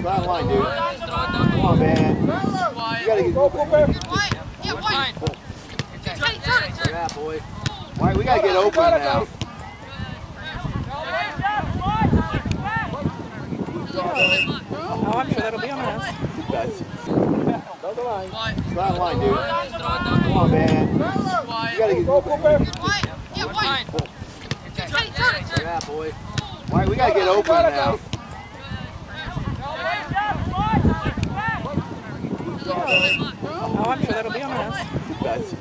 Try and line, dude. Come on, man. You gotta get go, go, go, Yeah, white. Cool. Okay. Look at that, boy. White, we gotta get open now. Oh, I'm sure that'll be on us. Throw the line. Try and line, dude. Come on, man. You gotta get go, go, Yeah, white. Cool. Okay. Look at that, boy. White, we gotta get open now. Oh, I'm sure that'll be on us.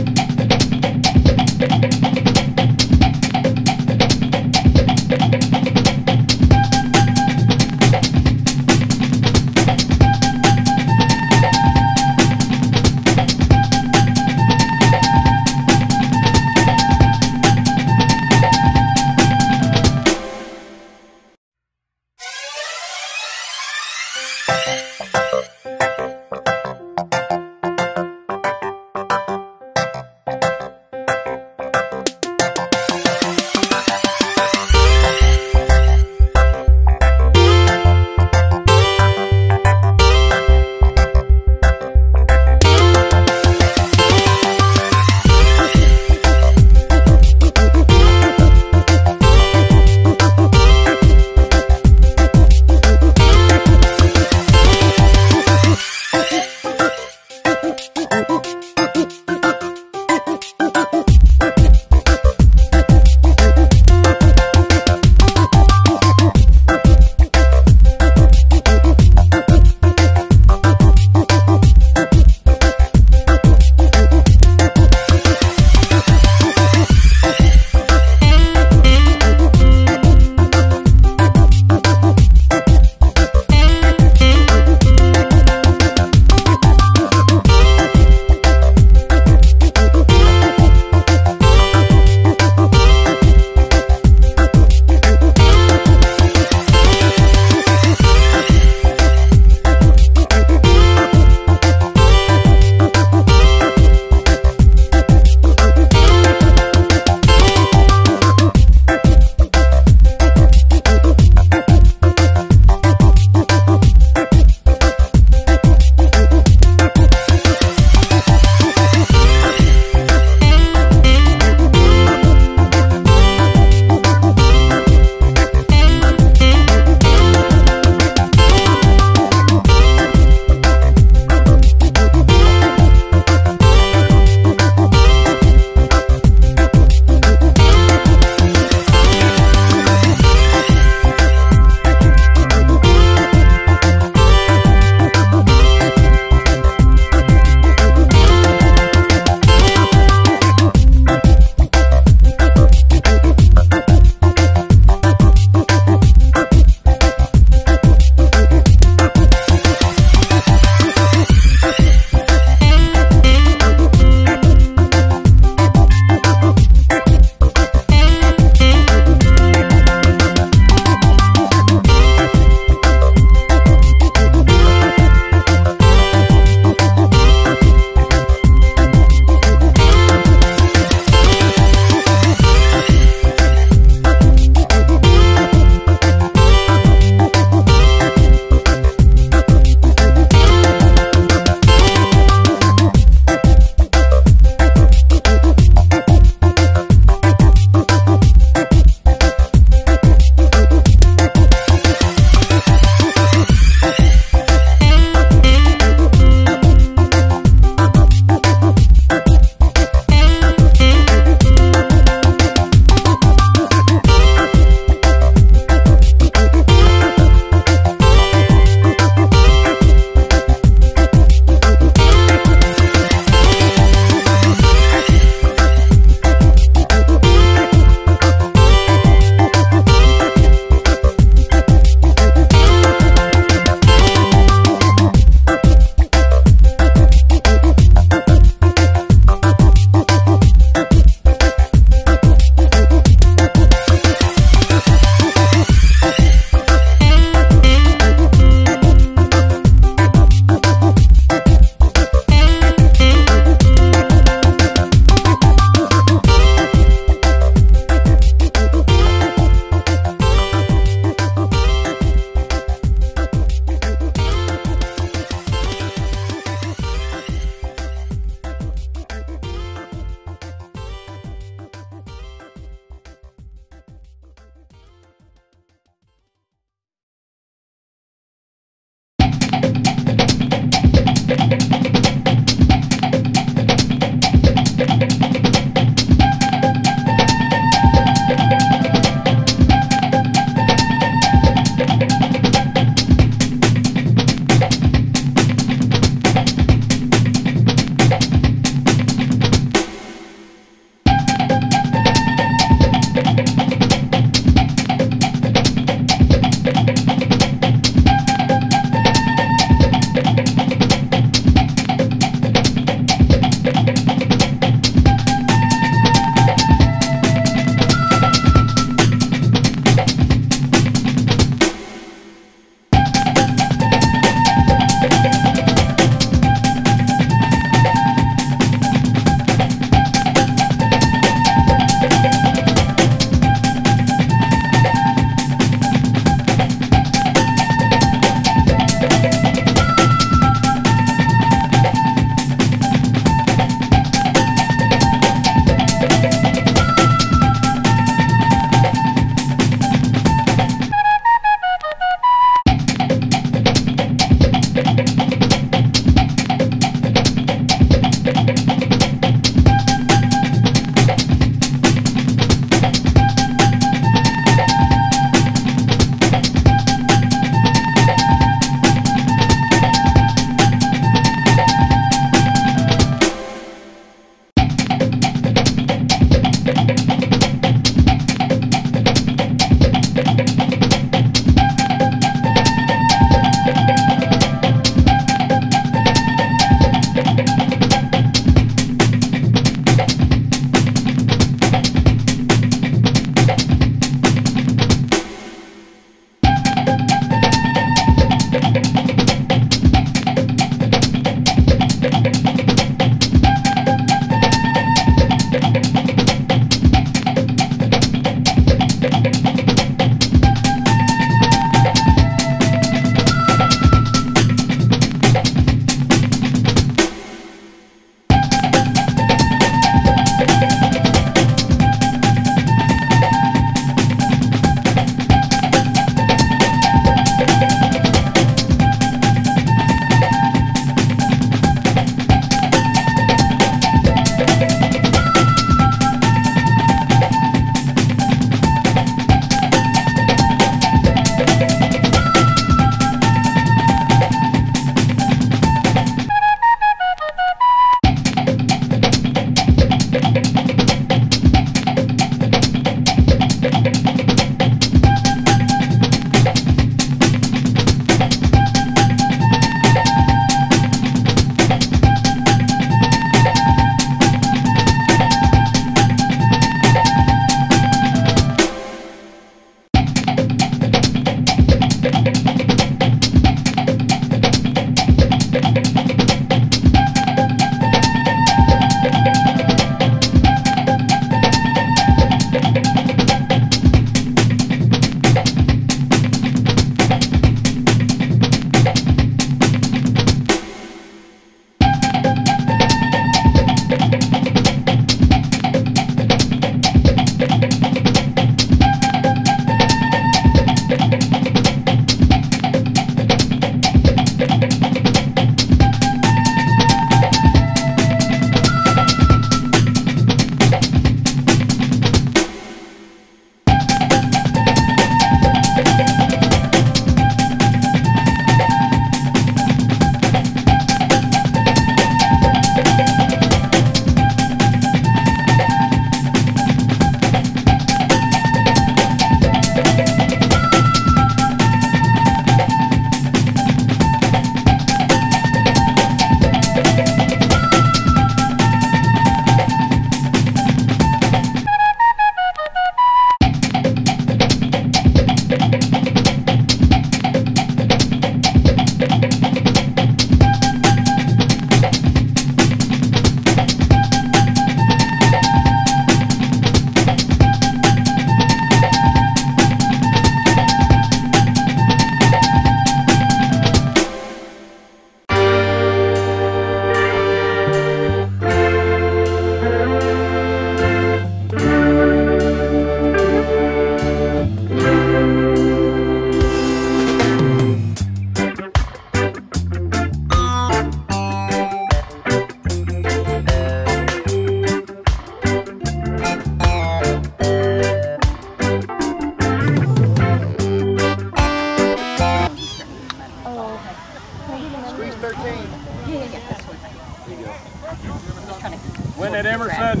Win it, Emerson.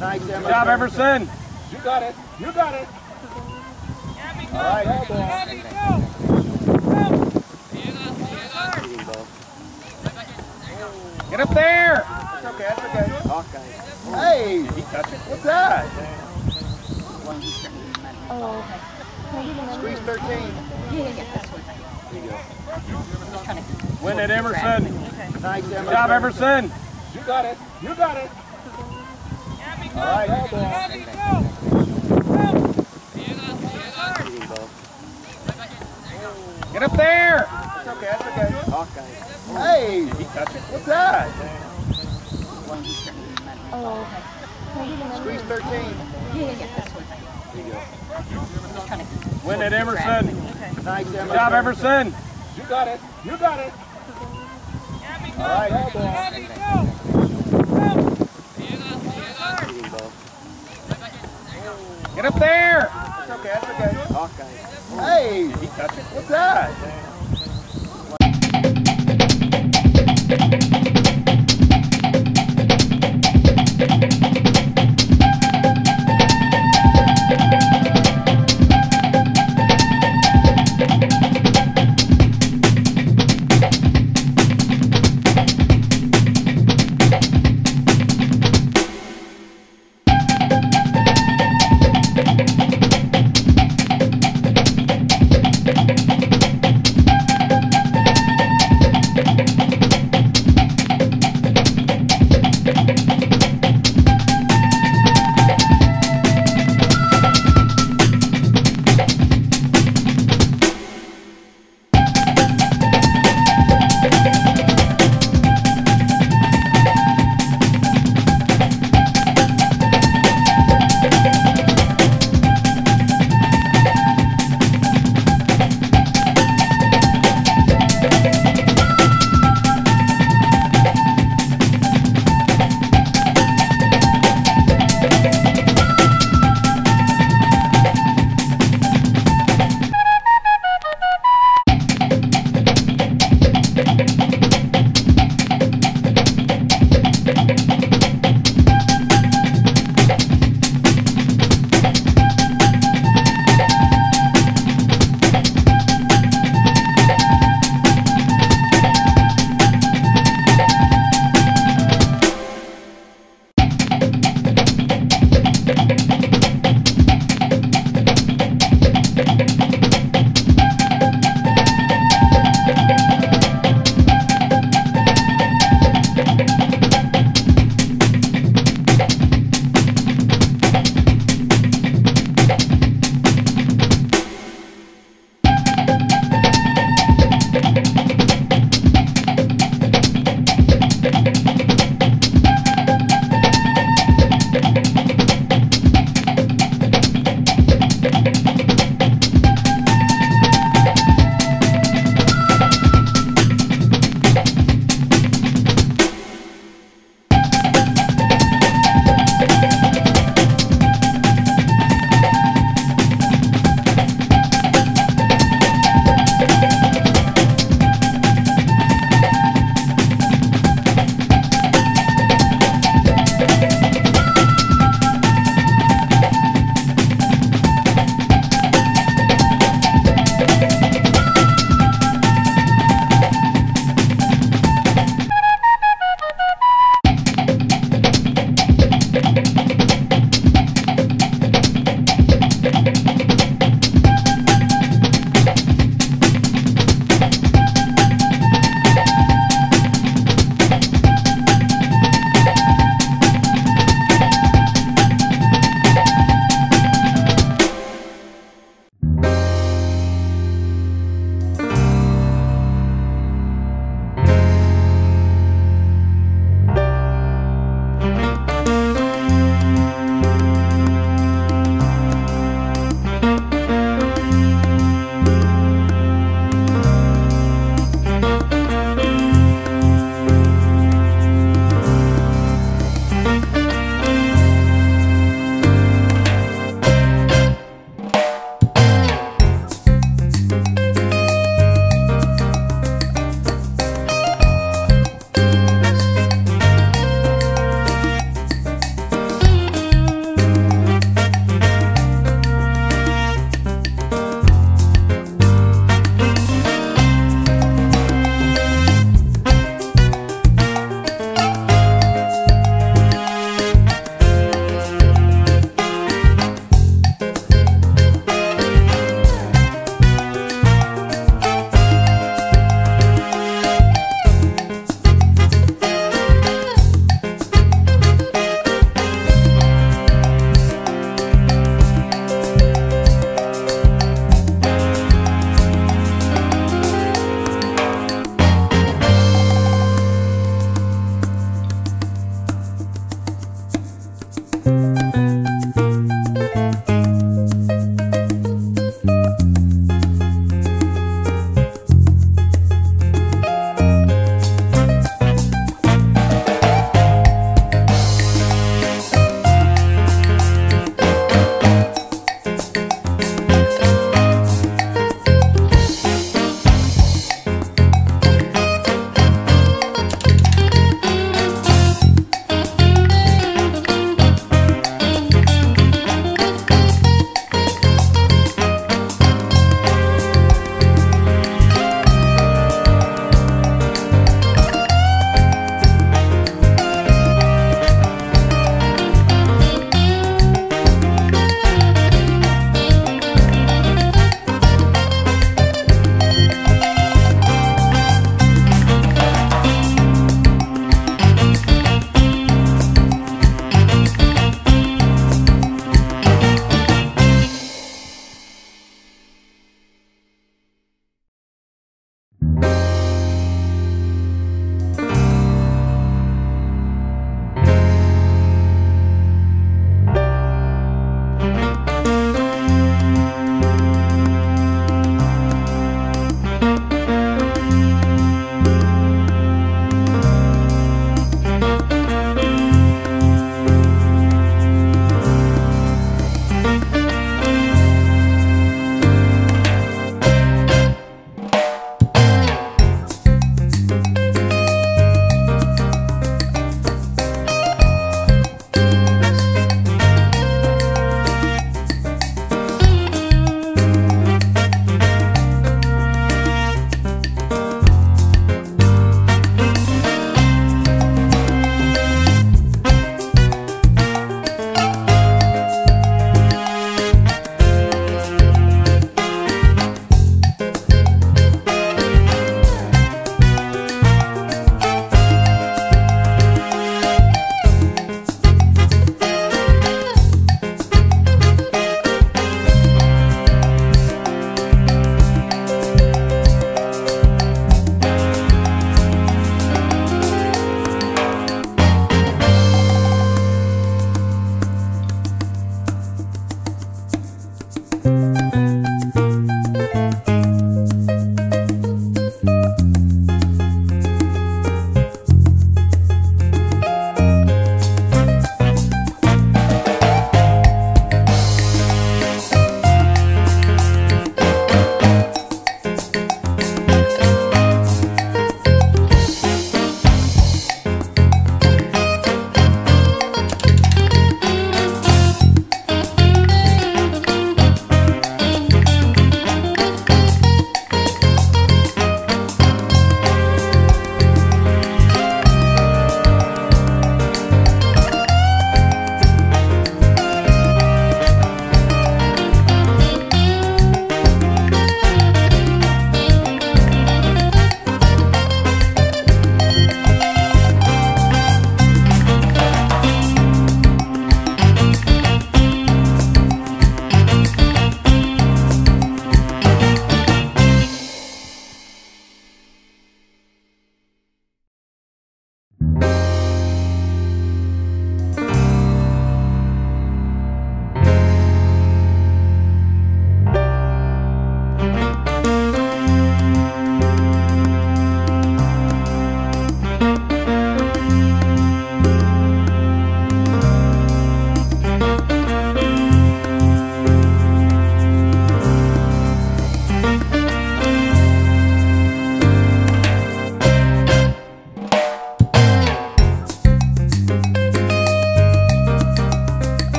Nice, Good job, Emerson. You got it. You got it. All right. Get up there. That's okay. That's okay. Okay. Hey, what's that? Oh, okay. No, you didn't Squeeze 13. Yeah, yeah, yeah, that's what I'm trying. Win it, Emerson. Nice, Emerson. Good job, Emerson. You got it. You got it. All right. Get up there. That's okay. That's okay. Okay. Hey, what's that? Oh, okay. No, you didn't Squeeze 13. Yeah, yeah, yeah, that's what I'm trying to. Win it, Emerson. Nice, Emerson. Good job, Emerson. You got it. You got it. All right. Get up there. That's okay. That's okay. Okay. Hey, he caught it what's that?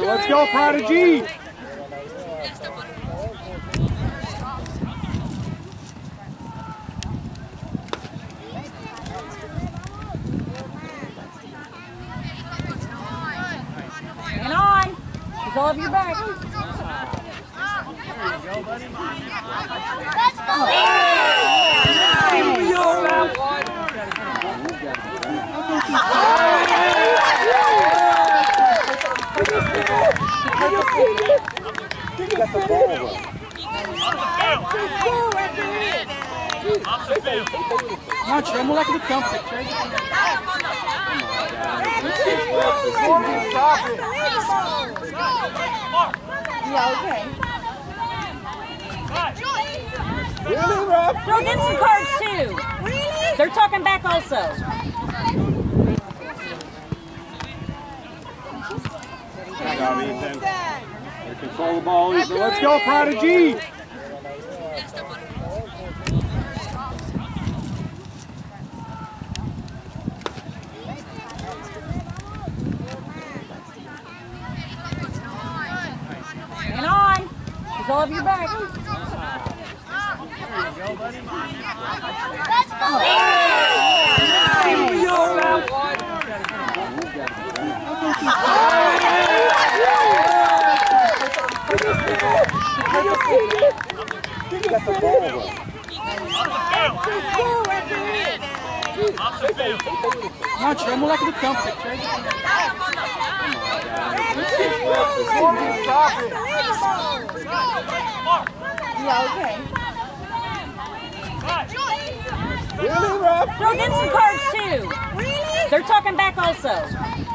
Ball, Ethan. Let's go, Prodigy. Hang on. He's all over your back. Não, tira moleque do campo. Really, ref? Throw them some cards too. They're talking back also. Job, Ethan. They control the ball, Ethan. Let's go, Prodigy. Hang on. He's all your back. Campo. Ref? Throw them some cards too. They're talking back also.